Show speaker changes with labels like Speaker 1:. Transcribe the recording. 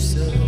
Speaker 1: me,